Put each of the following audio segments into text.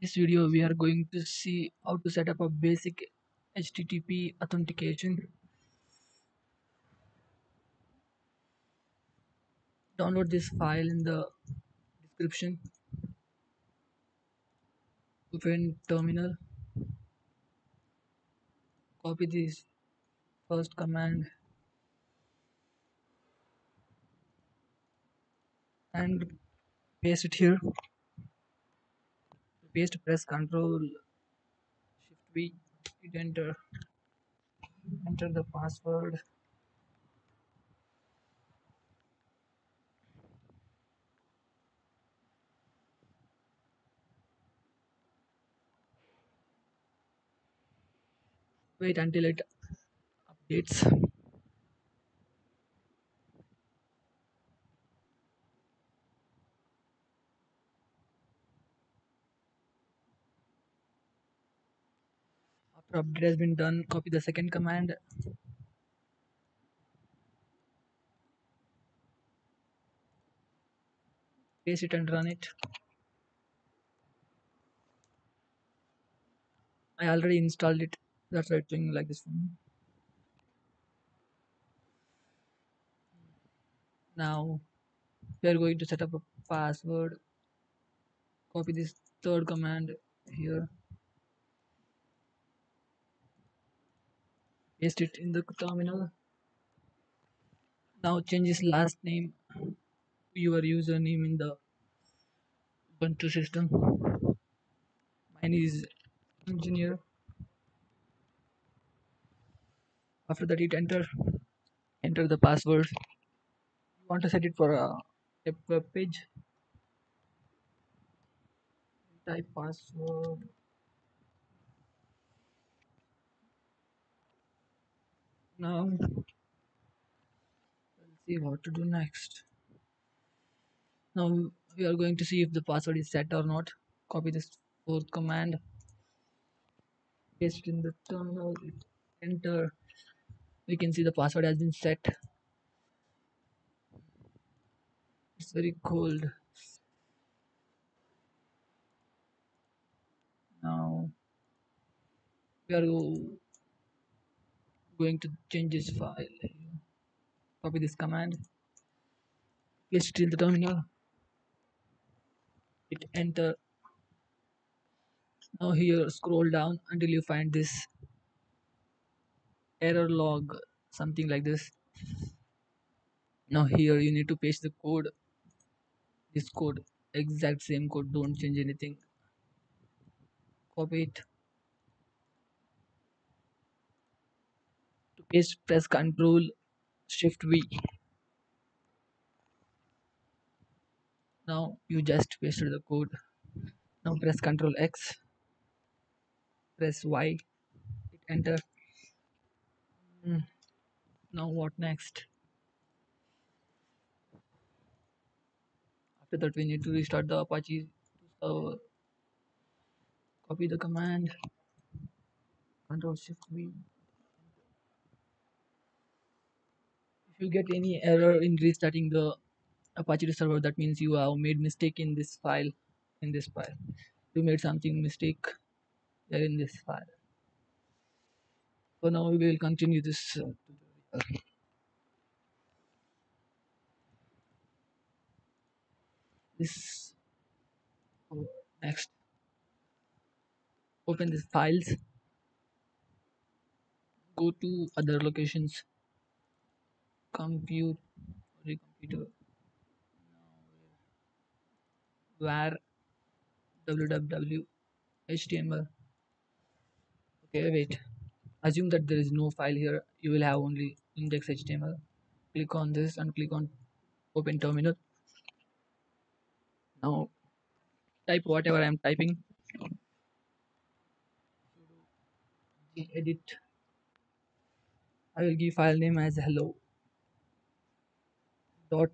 this video we are going to see how to set up a basic http authentication. Download this file in the description. Open terminal. Copy this first command. And paste it here paste press control shift v hit enter. Enter the password. Wait until it updates update has been done copy the second command. Paste it and run it. I already installed it. That's why it's doing like this me now we are going to set up a password. Copy this third command here paste it in the terminal now change his last name. Your username in the ubuntu system. Mine is engineer. After that hit enter enter the password. You want to set it for a, a web page? Type password now let's see what to do next. Now we are going to see if the password is set or not. Copy this fourth command paste in the terminal enter. We can see the password has been set. It's very cold. Now we are going to change this file. Copy this command. Paste it in the terminal. Hit enter. Now here scroll down until you find this error log something like this. Now here you need to paste the code. This code exact same code don't change anything. Copy it paste press control shift v. Now you just pasted the code. Now press control x. Press y. Hit enter. Mm. now what next? After that we need to restart the apache server copy the command. Control shift v you get any error in restarting the apache server that means you have made mistake in this file in this file. You made something mistake there in this file. So now we will continue this uh, this oh, next. Open these files. Go to other locations compute computer where www html okay wait. Assume that there is no file here. You will have only index html click on this and click on open terminal. Now type whatever i am typing. Edit. I will give file name as hello dot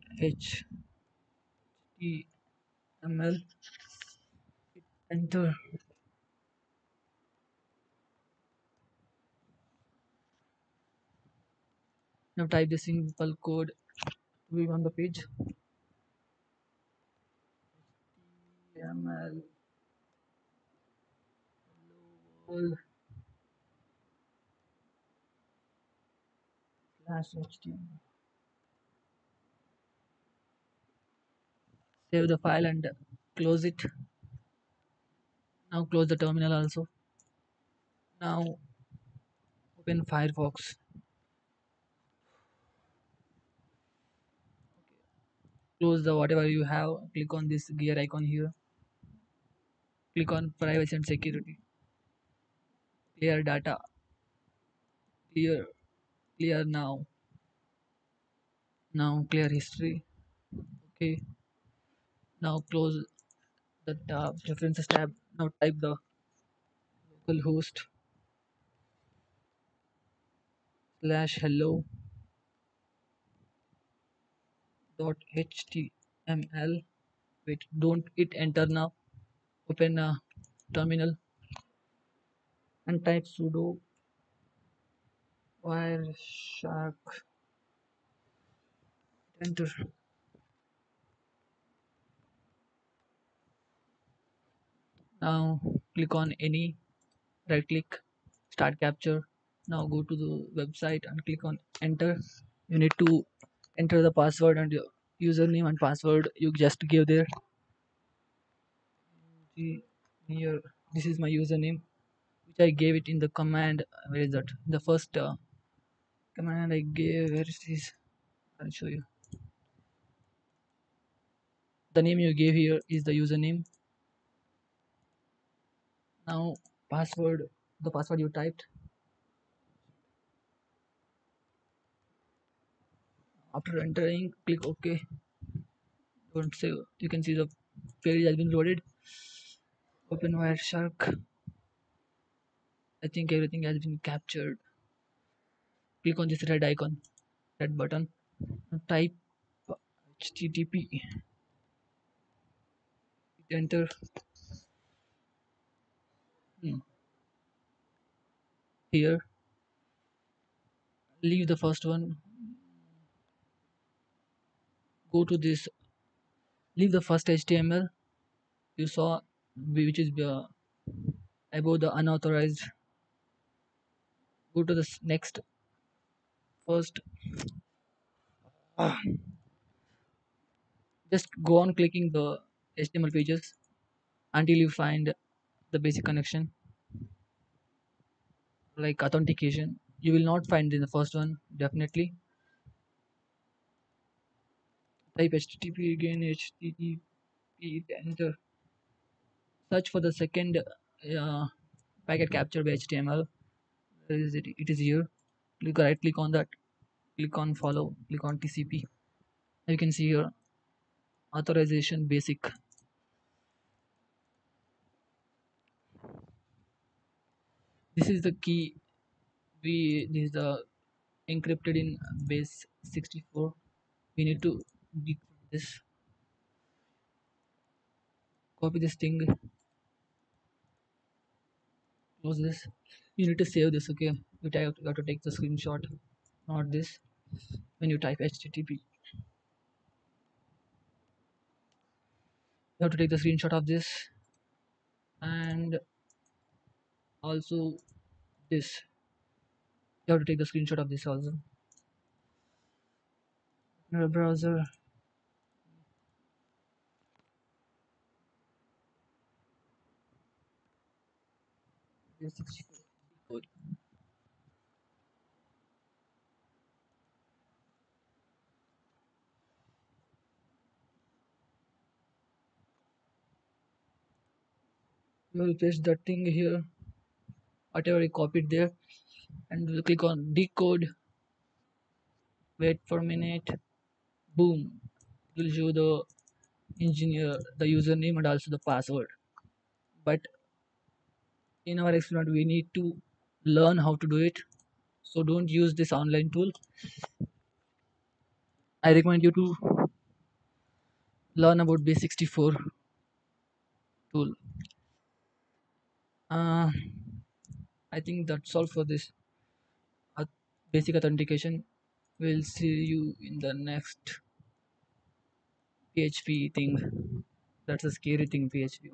html enter. Now type the simple code. To be on the page. Html local slash html save the file and close it. Now close the terminal also. Now open firefox. Close the whatever you have click on this gear icon here. Click on privacy and security. Clear data. Clear clear now. Now clear history. Okay now close the tab uh, preferences tab now type the local host slash hello dot html wait don't hit enter now. Open a terminal and type sudo wireshark. Enter now click on any right click start capture. Now go to the website and click on enter. You need to enter the password and your username and password you just give there. Here this is my username which i gave it in the command. Where is that? The first uh, command i gave where is this? I'll show you. The name you gave here is the username now password the password you typed. After entering click ok. Don't say you can see the page has been loaded. Open wireshark i think everything has been captured. Click on this red icon red button. Type http enter here. Leave the first one. Go to this. Leave the first html you saw which is uh, above the unauthorized. Go to the next. First. Just go on clicking the html pages until you find the basic connection like authentication. You will not find in the first one definitely. Type http again http enter. Search for the second uh, packet capture by html where is it? It is here. Click right click on that. Click on follow. Click on tcp you can see here authorization basic this is the key. We this is the encrypted in base 64 we need to decrypt this. Copy this thing. Close this. You need to save this okay? You, type, you have to take the screenshot not this when you type http you have to take the screenshot of this. And also this. You have to take the screenshot of this also. Your browser. You will paste that thing here whatever you copied there and we'll click on decode. Wait for a minute. Boom. It will show the engineer the username and also the password. But in our experiment we need to learn how to do it. So don't use this online tool. I recommend you to learn about base 64 tool. Uh, I think that's all for this. Uh, basic authentication. We'll see you in the next PHP thing. That's a scary thing PHP